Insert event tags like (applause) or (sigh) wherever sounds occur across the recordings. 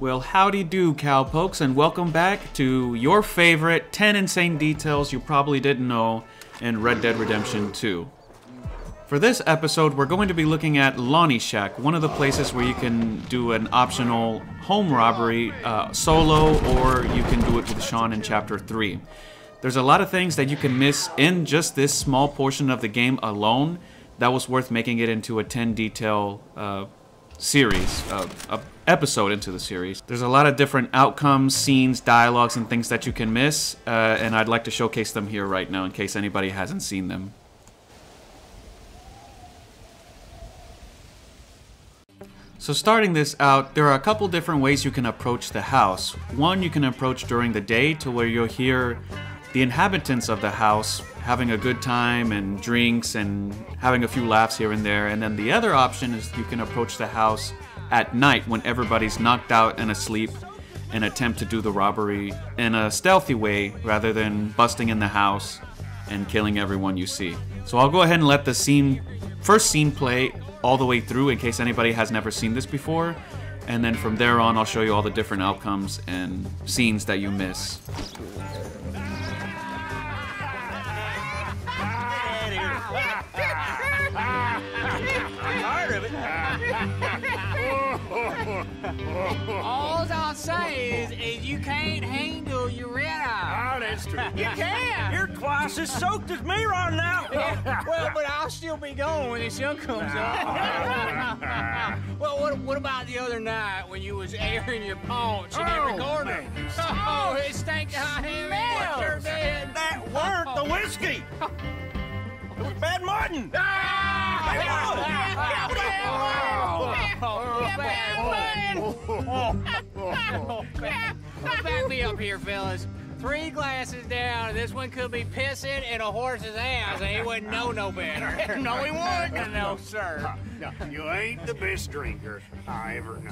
Well, howdy do, cowpokes, and welcome back to your favorite 10 insane details you probably didn't know in Red Dead Redemption 2. For this episode, we're going to be looking at Lonnie Shack, one of the places where you can do an optional home robbery uh, solo, or you can do it with Sean in Chapter 3. There's a lot of things that you can miss in just this small portion of the game alone that was worth making it into a 10 detail uh, series, uh, a episode into the series. There's a lot of different outcomes, scenes, dialogues, and things that you can miss, uh, and I'd like to showcase them here right now in case anybody hasn't seen them. So starting this out, there are a couple different ways you can approach the house. One you can approach during the day to where you'll hear the inhabitants of the house having a good time and drinks and having a few laughs here and there. And then the other option is you can approach the house at night when everybody's knocked out and asleep and attempt to do the robbery in a stealthy way rather than busting in the house and killing everyone you see. So I'll go ahead and let the scene first scene play all the way through in case anybody has never seen this before. And then from there on, I'll show you all the different outcomes and scenes that you miss. All I'll say is, is you can't handle Uretta. Oh, that's true. (laughs) You can. You're twice as soaked as me right now. (laughs) Yeah, well, but I'll still be going when the sun comes up. (laughs) well, what, what about the other night when you was airing your paunch in every Oh, corner? Oh, it stank to high heaven. It sure did. That weren't the whiskey. It was Bad Martin. Back me up here, fellas. Three glasses down, this one could be pissing in a horse's ass, and he wouldn't know no better. no, he wouldn't. No, sir. You ain't the best drinker I ever know.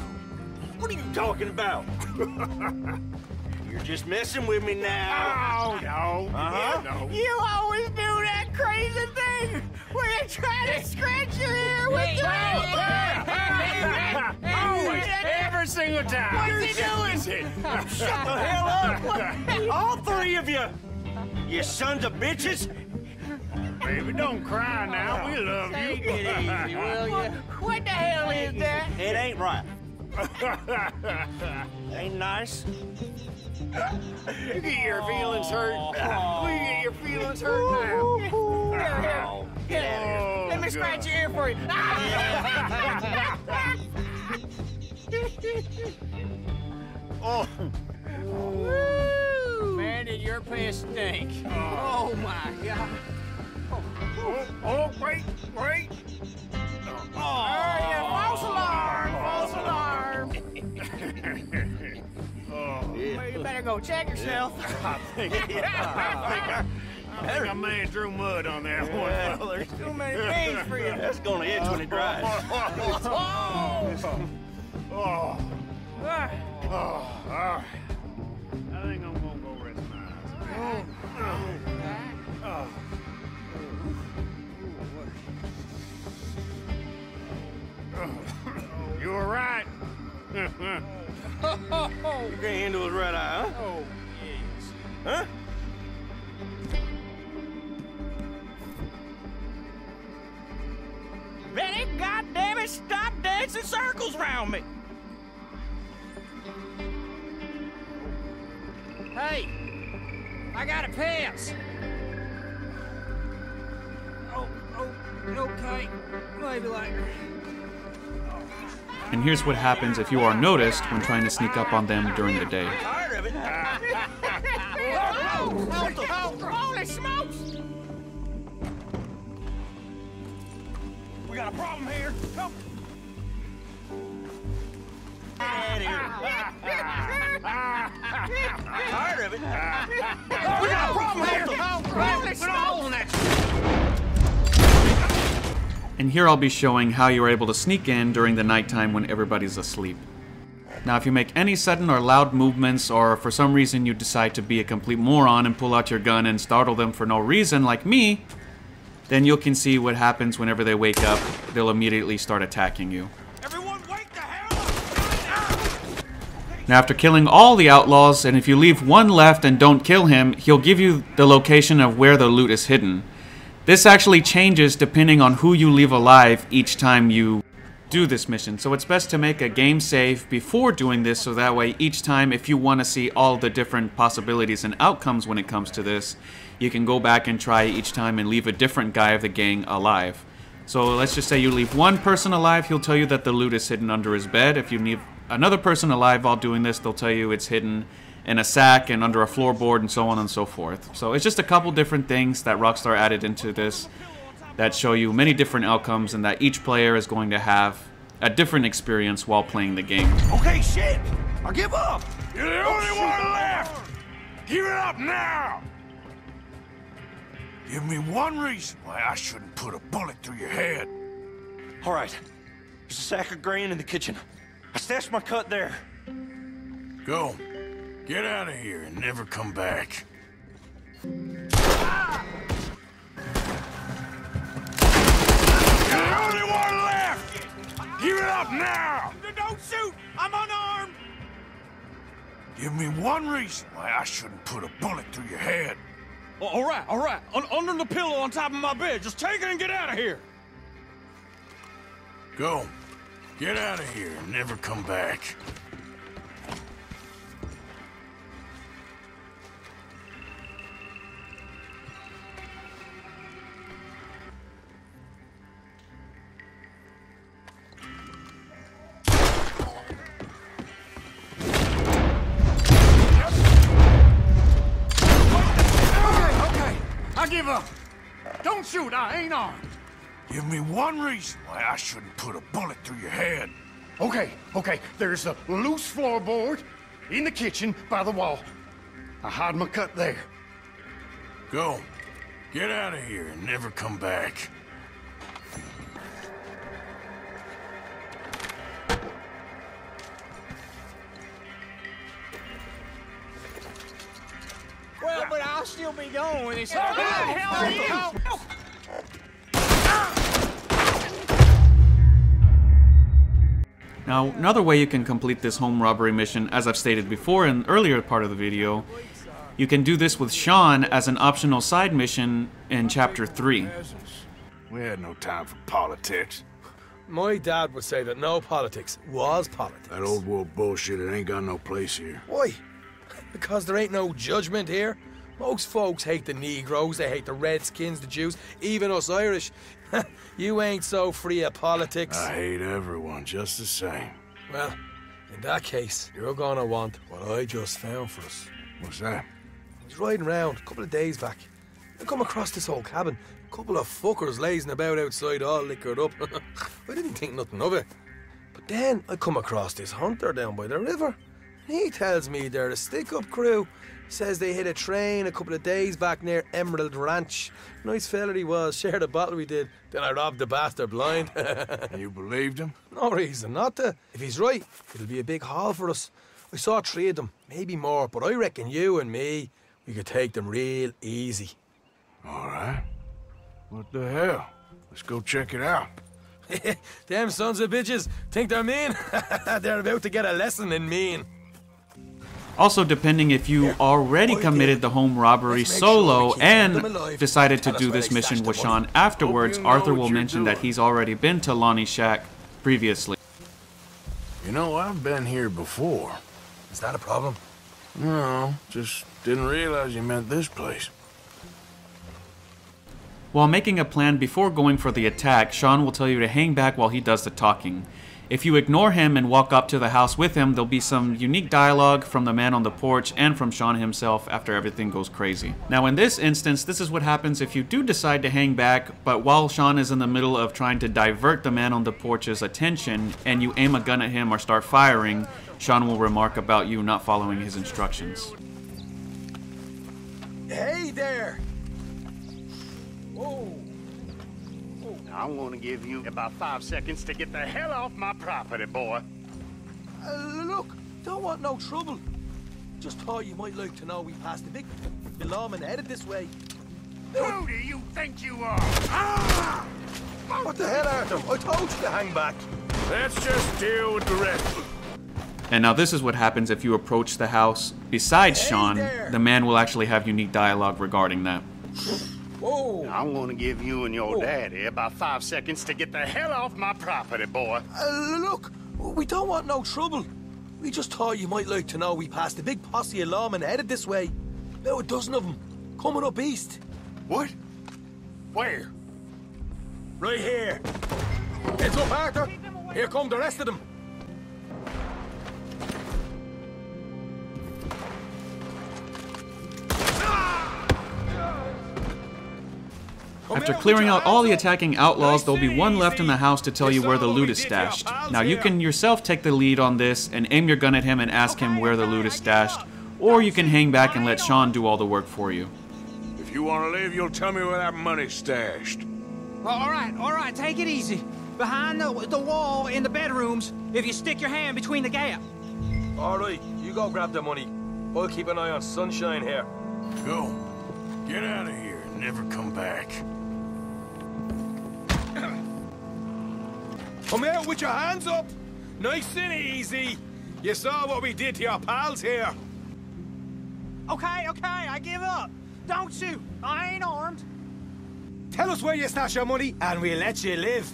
What are you talking about? You're just messing with me now. Oh, no. Uh-huh. No. You always do that crazy thing where you try to scratch your ear with the Always. Every single time. What's he doing? Shut the (laughs) hell up! All three of you! You sons of bitches! Baby, don't cry now. We love Take you. it easy, will you? (laughs) What the hell is that? It ain't right. (laughs) ain't nice. You get your feelings hurt. We get your feelings hurt now. Here, here. Oh, get out of here. Oh, Let me scratch your ear for you. (laughs) Oh, Woo! Man, did your piss stink. Oh. oh, my God. oh, oh, wait, wait. Go check yourself. (laughs) I think, I think I, I think I may have drew mud on that Well, one. there's Too many things for you. That's gonna itch when it dries. Oh! Oh, Ah. oh, all right. (laughs) I think I'm gonna go rest my eyes. Oh. You were right. You can't handle his red eye, huh? Oh, yes. Huh? Benny, goddammit, stop dancing circles around me! Hey, I got a piss. Oh, oh, okay. Maybe later. And here's what happens if you are noticed when trying to sneak up on them during the day. Tired of it? Holy smokes! We got a problem here. Come. Get out of here. Tired of it? We got a problem here! Holy smokes! And here I'll be showing how you are able to sneak in during the nighttime when everybody's asleep. Now, if you make any sudden or loud movements, or for some reason you decide to be a complete moron and pull out your gun and startle them for no reason, like me, then you can see what happens whenever they wake up. They'll immediately start attacking you. Everyone, wake the hell up! Now, after killing all the outlaws, and if you leave one left and don't kill him, he'll give you the location of where the loot is hidden. This actually changes depending on who you leave alive each time you do this mission. So it's best to make a game save before doing this so that way each time if you want to see all the different possibilities and outcomes when it comes to this, you can go back and try each time and leave a different guy of the gang alive. So let's just say you leave one person alive, he'll tell you that the loot is hidden under his bed. If you leave another person alive while doing this, they'll tell you it's hidden in a sack and under a floorboard and so on and so forth. So it's just a couple different things that Rockstar added into this that show you many different outcomes and that each player is going to have a different experience while playing the game. Okay, shit! I give up! You're the only oh, one left! Give it up now! Give me one reason why I shouldn't put a bullet through your head. All right. There's a sack of grain in the kitchen. I stashed my cut there. Go. Get out of here and never come back. You're the only one left! Give it up now! Don't shoot! I'm unarmed! Give me one reason why I shouldn't put a bullet through your head. all right, all right. Un under the pillow on top of my bed. Just take it and get out of here. Go. Get out of here and never come back. Don't shoot. I ain't armed. Give me one reason why I shouldn't put a bullet through your head. Okay, okay. There's a loose floorboard in the kitchen by the wall. I hide my cut there. Go. Get out of here and never come back. Well, but I'll still be going when it's. Who the hell are Now, another way you can complete this home robbery mission, as I've stated before in earlier part of the video, you can do this with Sean as an optional side mission in Chapter 3. We had no time for politics. My dad would say that no politics was politics. That old world bullshit, it ain't got no place here. Why? (laughs) Because there ain't no judgment here. Most folks hate the Negroes, they hate the Redskins, the Jews, even us Irish. (laughs) you ain't so free of politics. I hate everyone just the same. Well, in that case, you're gonna want what I just found for us. What's that? I was riding around a couple of days back. I come across this old cabin. A couple of fuckers lazing about outside, all liquored up. (laughs) I didn't think nothing of it. But then I come across this hunter down by the river. He tells me they're a stick up crew. Says they hit a train a couple of days back near Emerald Ranch. Nice fella he was, shared a bottle we did. Then I robbed the bastard blind. (laughs) You believed him? no reason not to. If he's right, it'll be a big haul for us. I saw three of them, maybe more, but I reckon you and me, we could take them real easy. All right. What the hell? Let's go check it out. (laughs) Damn sons of bitches think they're mean. (laughs) they're about to get a lesson in mean. Also, depending if you already What committed did- the home robbery Let's sure solo we keep them and decided to do this mission with Sean afterwards, you know Arthur will you're mention that he's already been to Lonnie's shack previously. You know, I've been here before. Is that a problem? No, just didn't realize you meant this place. While making a plan before going for the attack, Sean will tell you to hang back while he does the talking. If you ignore him and walk up to the house with him, there'll be some unique dialogue from the man on the porch and from Sean himself after everything goes crazy. Now, in this instance, this is what happens if you do decide to hang back, but while Sean is in the middle of trying to divert the man on the porch's attention and you aim a gun at him or start firing, Sean will remark about you not following his instructions. Hey there! Whoa! I'm gonna give you about five seconds to get the hell off my property, boy. Uh, look, don't want no trouble. Just thought you might like to know we passed a big lawman headed this way. Who do you think you are? What the hell, Arthur? I told you to hang back. Let's just deal with the rest. And now this is what happens if you approach the house besides Hey Sean. there. The man will actually have unique dialogue regarding that. Whoa! I'm gonna give you and your daddy about five seconds to get the hell off my property, boy. Uh, look, we don't want no trouble. We just thought you might like to know we passed a big posse of lawmen headed this way. About a dozen of them, coming up east. What? Where? Right here. Heads up, Arthur. Here come the rest of them. Oh, After clearing out all the attacking outlaws, there'll be one left in the house to tell you where the loot is stashed. Now you can yourself take the lead on this and aim your gun at him and ask him where the loot is stashed, or you can hang back and let Sean do all the work for you. If you want to live, you'll tell me where that money's stashed. Well, all right, all right, take it easy. Behind the, the wall in the bedrooms, if you stick your hand between the gap. All right, you go grab the money. I'll keep an eye on Sunshine here. Go. Get out of here and never come back. Come out with your hands up. Nice and easy. You saw what we did to your pals here. Okay, okay, I give up. Don't shoot. I ain't armed. Tell us where you stash your money, and we'll let you live.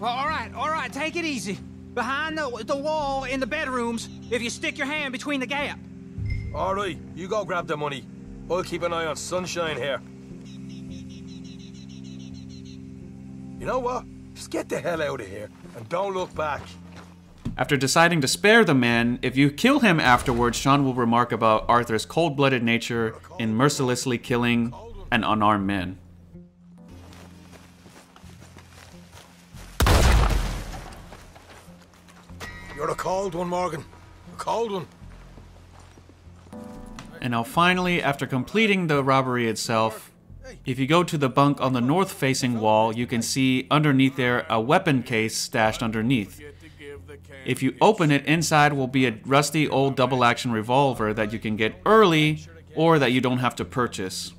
Well, all right, all right, take it easy. Behind the, the wall in the bedrooms, if you stick your hand between the gap. All right, you go grab the money. I'll keep an eye on Sunshine here. You know what? Just get the hell out of here, and don't look back. After deciding to spare the man, if you kill him afterwards, Sean will remark about Arthur's cold blooded nature in mercilessly killing an unarmed man. You're a cold one, Morgan. A cold one. And now, finally, after completing the robbery itself, if you go to the bunk on the north facing wall, you can see underneath there a weapon case stashed underneath. If you open it, inside will be a rusty old double action revolver that you can get early or that you don't have to purchase.